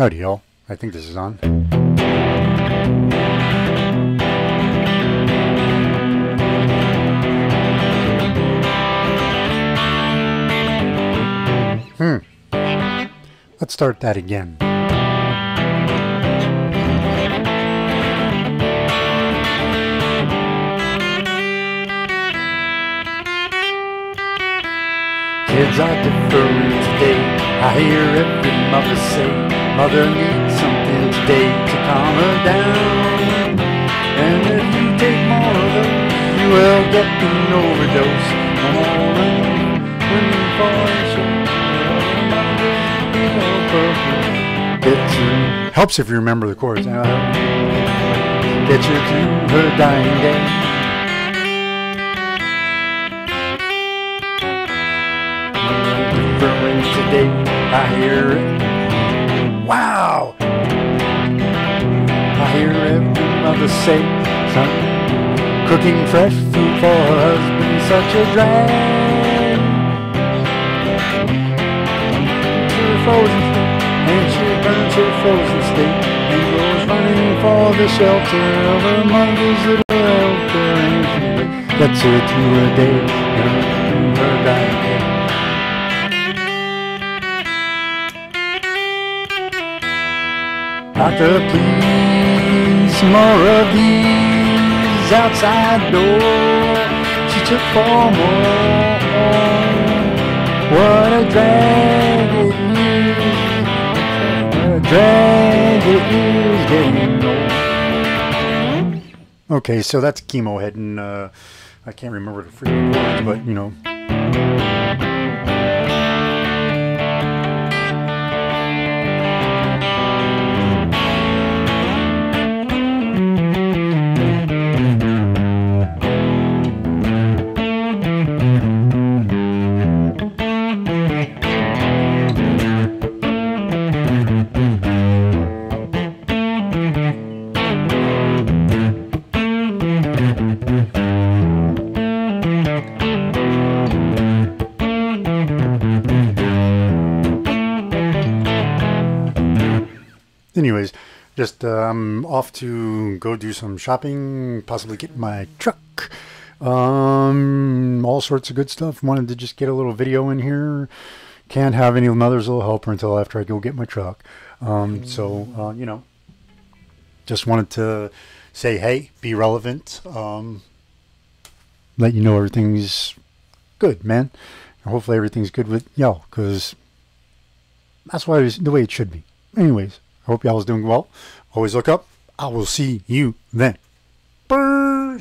Howdy, y'all. I think this is on. Hmm. Let's start that again. Kids are different today. I hear every mother say, Mother needs something today to calm her down. And if you take more of those, you will get an overdose. Come on and win for Get you. Helps if you remember the chords. Get you through her dying day. today. I hear it. Wow! I hear every mother say, son, cooking fresh food for her husband such a drag. To her frozen state, and she burns her frozen state, and goes running for the shelter of her mother's little helper, and she gets her through her day, Doctor, please, more of these outside door. She took four more. What a drag it is. What a drag it is getting. Okay, so that's chemo head, and uh, I can't remember the freaking words, but you know. Anyways, just I'm off to go do some shopping, possibly get my truck. Um, all sorts of good stuff. Wanted to just get a little video in here. Can't have any mother's little helper until after I go get my truck. Um, so uh, you know, just wanted to say, hey, be relevant. Um, let you know everything's good, man. Hopefully everything's good with y'all, because that's why it's the way it should be. Anyways. Hope y'all is doing well. Always look up. I will see you then. Brr.